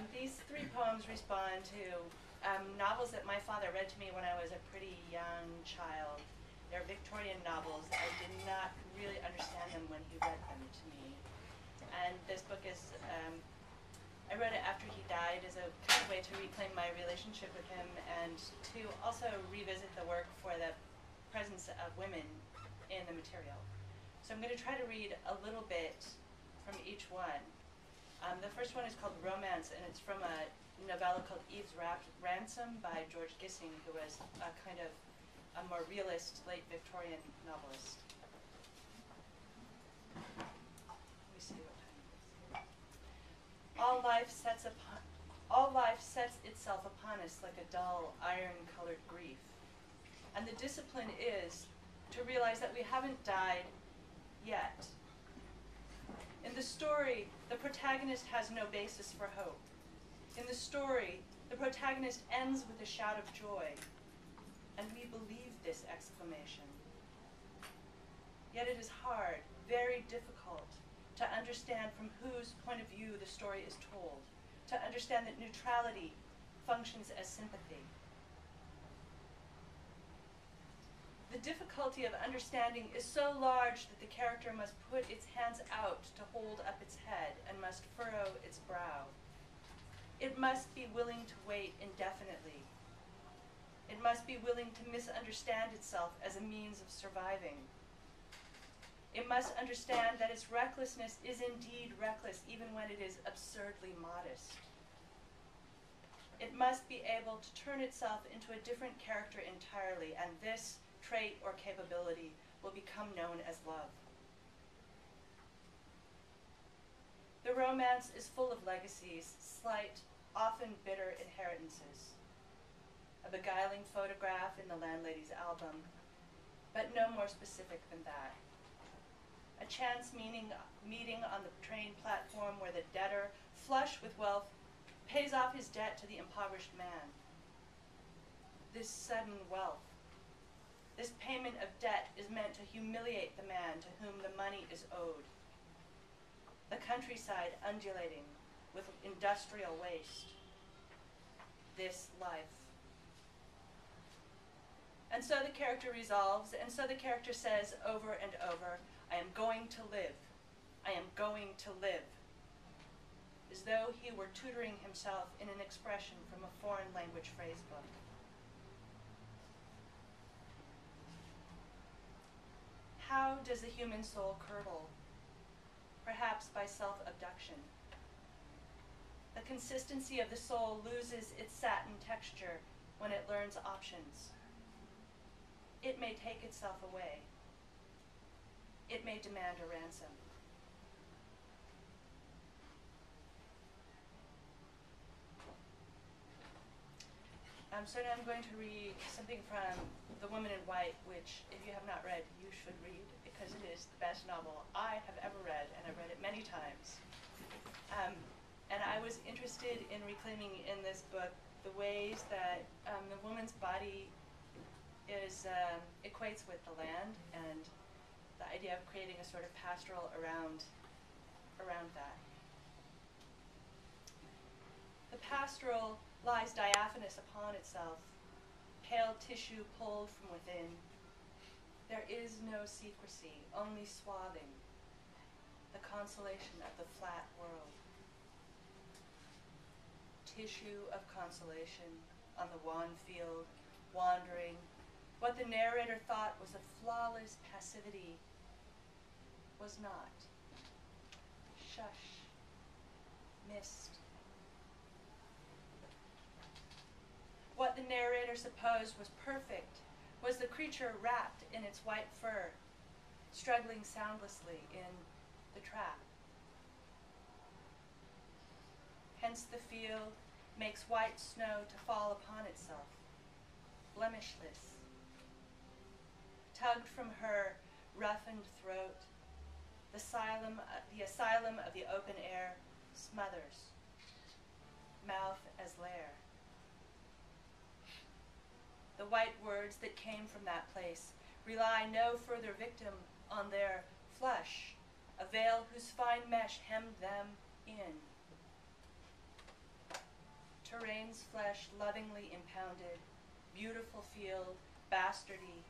Um, these three poems respond to um, novels that my father read to me when I was a pretty young child. They're Victorian novels. I did not really understand them when he read them to me. And this book is, um, I wrote it after he died as a kind of way to reclaim my relationship with him and to also revisit the work for the presence of women in the material. So I'm going to try to read a little bit from each one. Um, the first one is called Romance, and it's from a novella called Eve's Ransom by George Gissing, who was a kind of a more realist late Victorian novelist. All life sets upon all life sets itself upon us like a dull, iron-colored grief. And the discipline is to realize that we haven't died yet. In the story, the protagonist has no basis for hope. In the story, the protagonist ends with a shout of joy, and we believe this exclamation. Yet it is hard, very difficult, to understand from whose point of view the story is told, to understand that neutrality functions as sympathy. The difficulty of understanding is so large that the character must put its hands out to hold up its head and must furrow its brow. It must be willing to wait indefinitely. It must be willing to misunderstand itself as a means of surviving. It must understand that its recklessness is indeed reckless even when it is absurdly modest. It must be able to turn itself into a different character entirely, and this trait or capability will become known as love. The romance is full of legacies, slight, often bitter inheritances. A beguiling photograph in the landlady's album, but no more specific than that. A chance meeting, meeting on the train platform where the debtor, flush with wealth, pays off his debt to the impoverished man. This sudden wealth this payment of debt is meant to humiliate the man to whom the money is owed. The countryside undulating with industrial waste. This life. And so the character resolves, and so the character says over and over, I am going to live. I am going to live. As though he were tutoring himself in an expression from a foreign language phrase How does the human soul curdle? Perhaps by self abduction. The consistency of the soul loses its satin texture when it learns options. It may take itself away. It may demand a ransom. Um, so now I'm going to read something from The Woman in White, which, if you have not read, you should read because it is the best novel I have ever read, and I've read it many times. Um, and I was interested in reclaiming in this book the ways that um, the woman's body is um, equates with the land, and the idea of creating a sort of pastoral around around that. The pastoral lies diaphanous upon itself, pale tissue pulled from within. There is no secrecy, only swathing, the consolation of the flat world. Tissue of consolation on the wan field, wandering. What the narrator thought was a flawless passivity was not. Shush. Mist What the narrator supposed was perfect was the creature wrapped in its white fur, struggling soundlessly in the trap. Hence the field makes white snow to fall upon itself, blemishless. Tugged from her roughened throat, the asylum, the asylum of the open air smothers, mouth as lair the white words that came from that place rely no further victim on their flesh, a veil whose fine mesh hemmed them in. Terrain's flesh lovingly impounded, beautiful field, bastardy,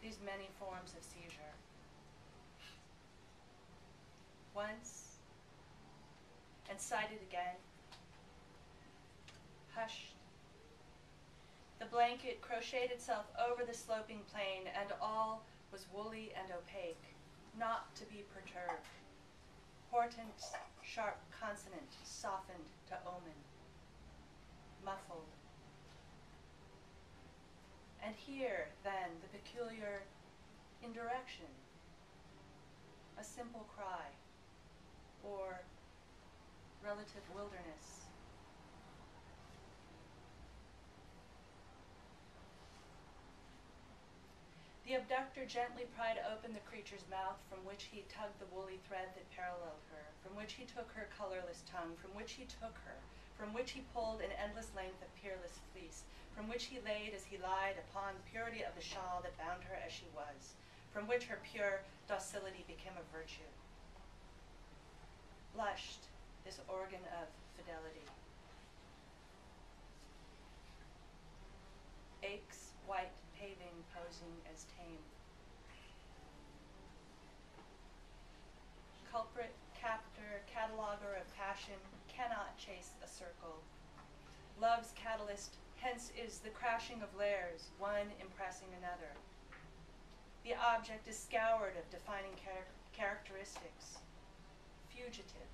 these many forms of seizure. Once, and sighted again, hushed. The blanket crocheted itself over the sloping plain, and all was woolly and opaque, not to be perturbed. Hortense, sharp consonant, softened to omen, muffled. And here, then, the peculiar indirection, a simple cry, or relative wilderness. The abductor gently pried open the creature's mouth from which he tugged the woolly thread that paralleled her, from which he took her colorless tongue, from which he took her, from which he pulled an endless length of peerless fleece, from which he laid as he lied upon purity of the shawl that bound her as she was, from which her pure docility became a virtue. Blushed, this organ of fidelity. Aches, white posing as tame. Culprit, captor, cataloger of passion cannot chase a circle. Love's catalyst hence is the crashing of layers, one impressing another. The object is scoured of defining char- characteristics, fugitive.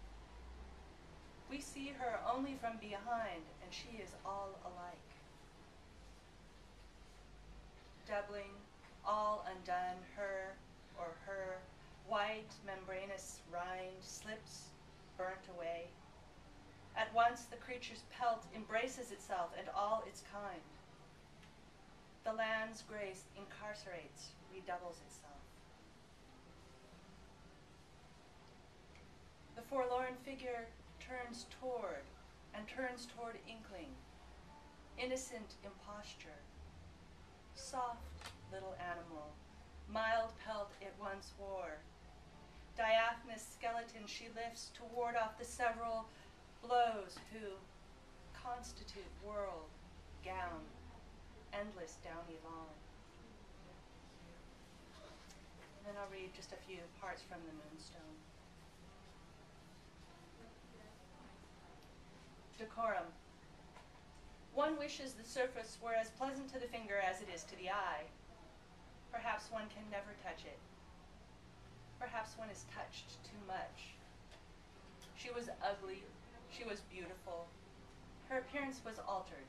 We see her only from behind, and she is all alike doubling, all undone, her or her, white, membranous rind slips, burnt away. At once the creature's pelt embraces itself and all its kind. The land's grace incarcerates, redoubles itself. The forlorn figure turns toward and turns toward inkling, innocent imposture soft little animal, mild pelt it once wore. Diaphanous skeleton she lifts to ward off the several blows who constitute world, gown, endless downy lawn. And then I'll read just a few parts from the Moonstone. Decorum. One wishes the surface were as pleasant to the finger as it is to the eye. Perhaps one can never touch it. Perhaps one is touched too much. She was ugly. She was beautiful. Her appearance was altered.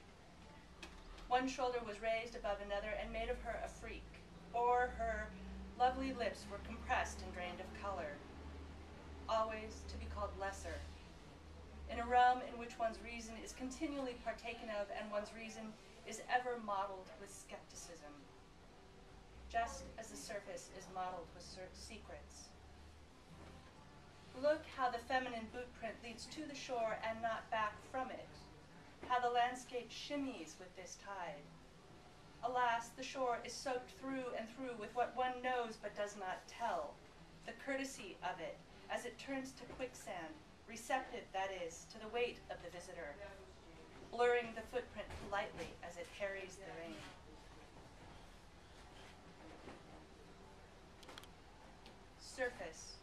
One shoulder was raised above another and made of her a freak, or her lovely lips were compressed and drained of color, always to be called lesser in a realm in which one's reason is continually partaken of and one's reason is ever modeled with skepticism, just as the surface is modeled with secrets. Look how the feminine bootprint leads to the shore and not back from it, how the landscape shimmies with this tide. Alas, the shore is soaked through and through with what one knows but does not tell, the courtesy of it as it turns to quicksand receptive, that is, to the weight of the visitor, blurring the footprint politely as it harries the rain. Surface.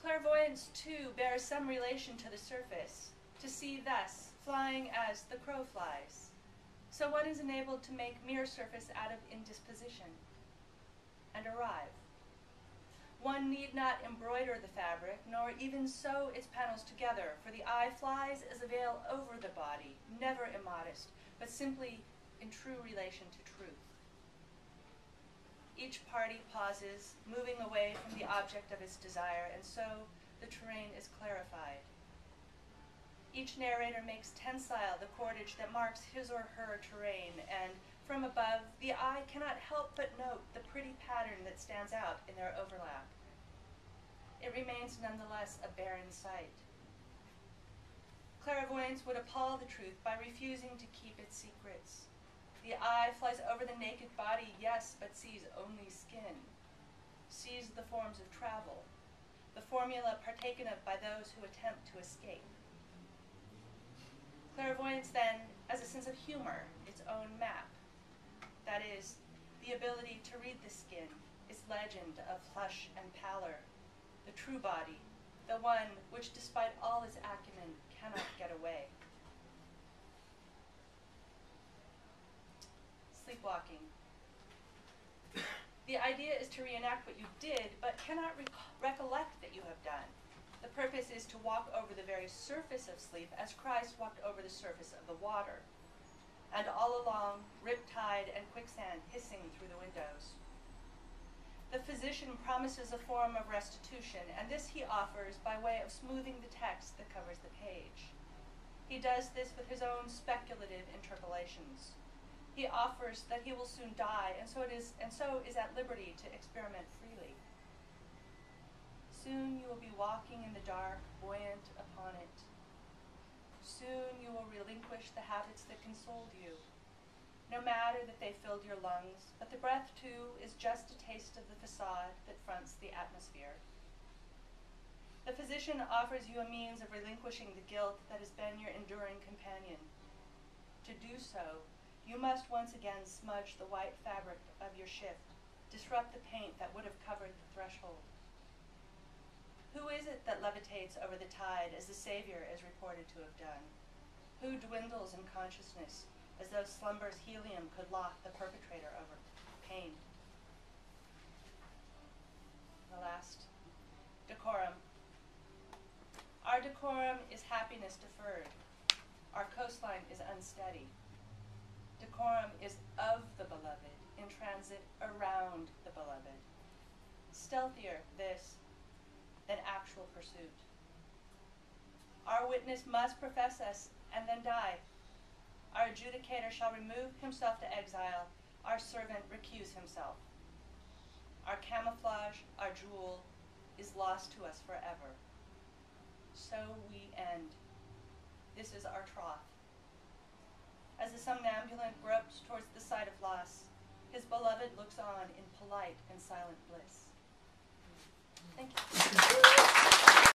Clairvoyance, too, bears some relation to the surface, to see thus, flying as the crow flies. So one is enabled to make mere surface out of indisposition and arrive. One need not embroider the fabric, nor even sew its panels together, for the eye flies as a veil over the body, never immodest, but simply in true relation to truth. Each party pauses, moving away from the object of its desire, and so the terrain is clarified. Each narrator makes tensile the cordage that marks his or her terrain, and from above, the eye cannot help but note the pretty pattern that stands out in their overlap. It remains nonetheless a barren sight. Clairvoyance would appall the truth by refusing to keep its secrets. The eye flies over the naked body, yes, but sees only skin, sees the forms of travel, the formula partaken of by those who attempt to escape. Clairvoyance, then, as a sense of humor, its own map. That is, the ability to read the skin, its legend of flush and pallor, the true body, the one which, despite all its acumen, cannot get away. Sleepwalking. The idea is to reenact what you did, but cannot rec- recollect that you have done. The purpose is to walk over the very surface of sleep as Christ walked over the surface of the water, and all along, riptide and quicksand hissing through the windows. The physician promises a form of restitution, and this he offers by way of smoothing the text that covers the page. He does this with his own speculative interpolations. He offers that he will soon die, and so it is, and so is at liberty to experiment freely. Soon you will be walking in the dark, buoyant upon it. Soon you will relinquish the habits that consoled you. No matter that they filled your lungs, but the breath too is just a taste of the facade that fronts the atmosphere. The physician offers you a means of relinquishing the guilt that has been your enduring companion. To do so, you must once again smudge the white fabric of your shift, disrupt the paint that would have covered the threshold. Who is it that levitates over the tide as the Savior is reported to have done? Who dwindles in consciousness as though slumber's helium could lock the perpetrator over pain? The last, decorum. Our decorum is happiness deferred. Our coastline is unsteady. Decorum is of the beloved, in transit around the beloved. Stealthier, this, than actual pursuit. Our witness must profess us and then die. Our adjudicator shall remove himself to exile, our servant recuse himself. Our camouflage, our jewel, is lost to us forever. So we end. This is our troth. As the somnambulant gropes towards the site of loss, his beloved looks on in polite and silent bliss. Thank you.